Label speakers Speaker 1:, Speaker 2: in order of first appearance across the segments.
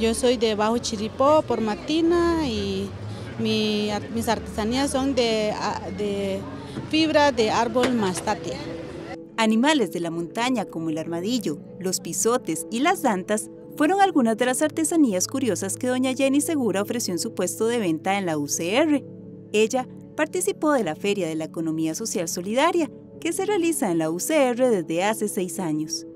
Speaker 1: Yo soy de Bajo Chiripó, por Matina, y mis artesanías son de, fibra de árbol mastate.
Speaker 2: Animales de la montaña como el armadillo, los pisotes y las dantas fueron algunas de las artesanías curiosas que doña Jenny Segura ofreció en su puesto de venta en la UCR. Ella participó de la Feria de la Economía Social Solidaria, que se realiza en la UCR desde hace seis años.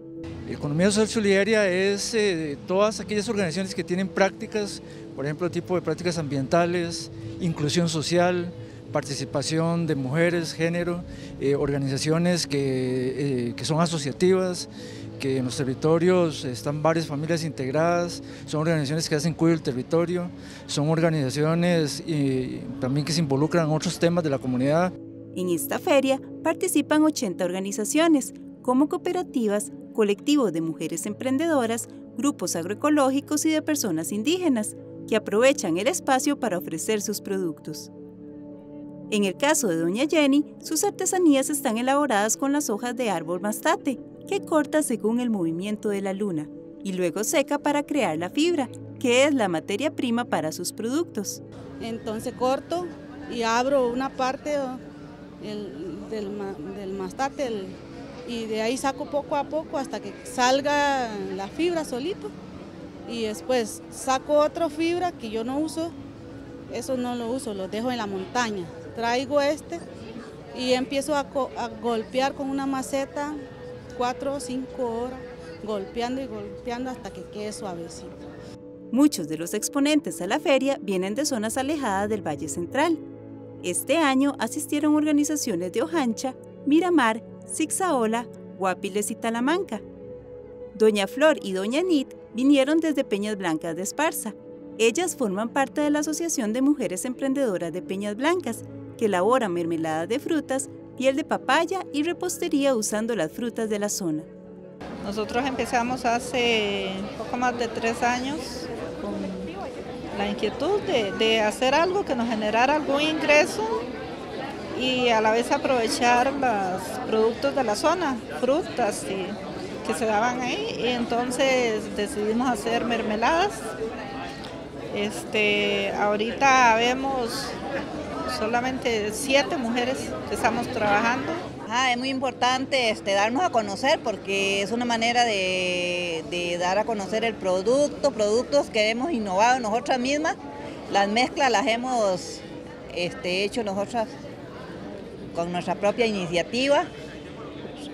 Speaker 3: Economía Social Solidaria es eh, todas aquellas organizaciones que tienen prácticas, por ejemplo, tipo de prácticas ambientales, inclusión social, participación de mujeres, género, eh, organizaciones que, eh, que son asociativas, que en los territorios están varias familias integradas, son organizaciones que hacen cuidado del territorio, son organizaciones y también que se involucran en otros temas de la comunidad.
Speaker 2: En esta feria participan 80 organizaciones, como cooperativas, colectivos de mujeres emprendedoras, grupos agroecológicos y de personas indígenas, que aprovechan el espacio para ofrecer sus productos. En el caso de Doña Jenny, sus artesanías están elaboradas con las hojas de árbol mastate, que corta según el movimiento de la luna, y luego seca para crear la fibra, que es la materia prima para sus productos.
Speaker 1: Entonces corto y abro una parte del, mastate y de ahí saco poco a poco hasta que salga la fibra solito y después saco otra fibra que yo no uso, eso no lo uso, lo dejo en la montaña. Traigo este y empiezo a, golpear con una maceta cuatro o cinco horas, golpeando y golpeando hasta que quede suavecito.
Speaker 2: Muchos de los exponentes a la feria vienen de zonas alejadas del Valle Central. Este año asistieron organizaciones de Ojancha, Miramar, Zixaola, Guapiles y Talamanca. Doña Flor y Doña Nit vinieron desde Peñas Blancas de Esparza. Ellas forman parte de la Asociación de Mujeres Emprendedoras de Peñas Blancas, que elabora mermelada de frutas, piel de papaya y repostería usando las frutas de la zona.
Speaker 4: Nosotros empezamos hace poco más de tres años con la inquietud de, hacer algo que nos generara algún ingreso y a la vez aprovechar los productos de la zona, frutas que se daban ahí. Y entonces decidimos hacer mermeladas. Este, ahorita vemos solamente siete mujeres que estamos trabajando.
Speaker 5: Ah, es muy importante este, darnos a conocer porque es una manera de, dar a conocer el producto, productos que hemos innovado nosotras mismas. Las mezclas las hemos este, hecho nosotras con nuestra propia iniciativa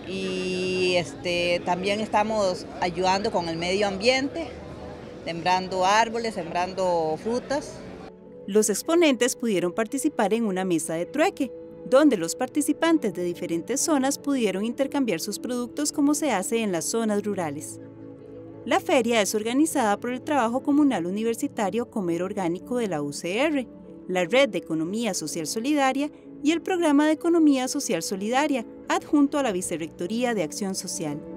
Speaker 5: y este, también estamos ayudando con el medio ambiente, sembrando árboles, sembrando frutas.
Speaker 2: Los exponentes pudieron participar en una mesa de trueque, donde los participantes de diferentes zonas pudieron intercambiar sus productos como se hace en las zonas rurales. La feria es organizada por el Trabajo Comunal Universitario Comer Orgánico de la UCR, la Red de Economía Social Solidaria y el Programa de Economía Social Solidaria, adjunto a la Vicerrectoría de Acción Social.